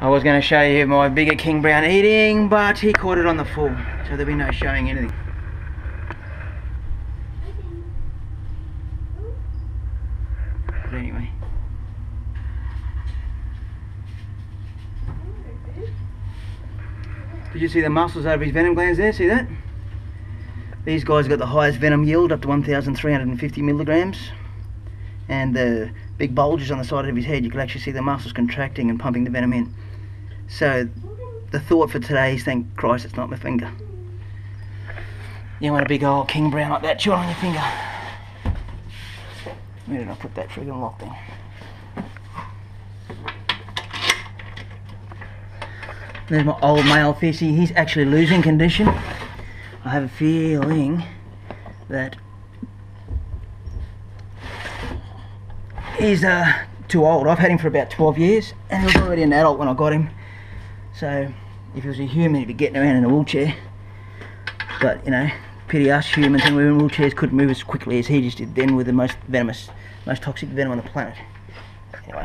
I was going to show you my bigger king brown eating, but he caught it on the full, so there'll be no showing anything. But anyway. Did you see the muscles over his venom glands there? See that? These guys got the highest venom yield, up to 1,350 milligrams. And the big bulges on the side of his head, you can actually see the muscles contracting and pumping the venom in. So the thought for today is thank Christ it's not my finger. You want a big old king brown like that chewing on your finger. Where did I put that trigger lock then? There's my old male fishy. He's actually losing condition. I have a feeling that he's uh, too old. I've had him for about 12 years and he was already an adult when I got him. So if he was a human, he'd be getting around in a wheelchair. But, you know, pity us humans and we're in wheelchairs couldn't move as quickly as he just did then with the most venomous, most toxic venom on the planet. Anyway.